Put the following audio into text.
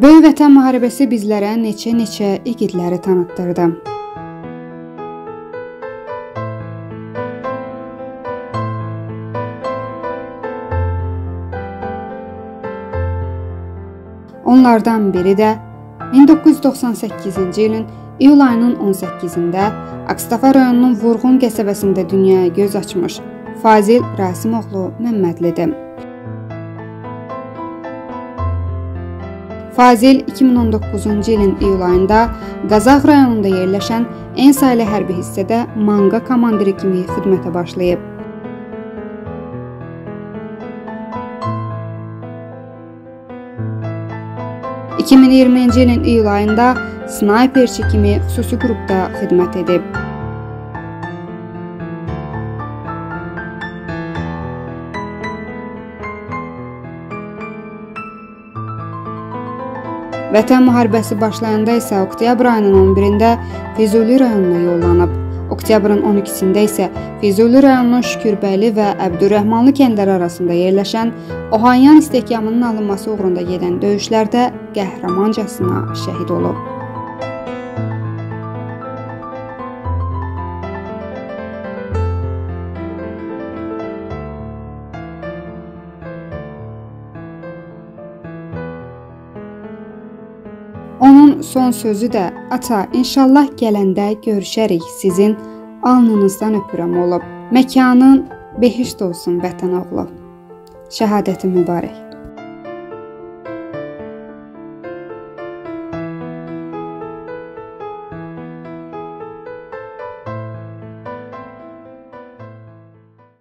Böyük Vətən müharibəsi bizlərə neçə-neçə igidləri tanıtdırdı. Onlardan biri də 1998-ci ilin iyul ayının 18-də Ağstafa rayonunun Vurğun qəsəbəsində dünyaya göz açmış Fazil Rasimoğlu Məmmədlidir. Fazil 2019-cu ilin iyul ayında Qazax rayonunda yerləşən Ensaylı hərbi hissədə manqa komandiri kimi xidmətə başlayıb. 2020-ci ilin iyul ayında snayperçi kimi xüsusi qrupda xidmət edib. Vətən müharibəsi başlayanda isə oktyabr ayının 11-də Füzuli rayonuna yollanıb. Oktyabrın 12-sində isə Füzuli rayonunun Şükürbəyli və Əbdürrəhmanlı kəndləri arasında yerləşən Ohanyan istehkamının alınması uğrunda gedən döyüşlərdə qəhrəmancasına şəhid olub. Onun son sözü də "Ata, inşallah gələndə görüşərik. Sizin alnınızdan öpürəm" olub. Məkanın behişt olsun vətən oğlu. Şəhadəti mübarək.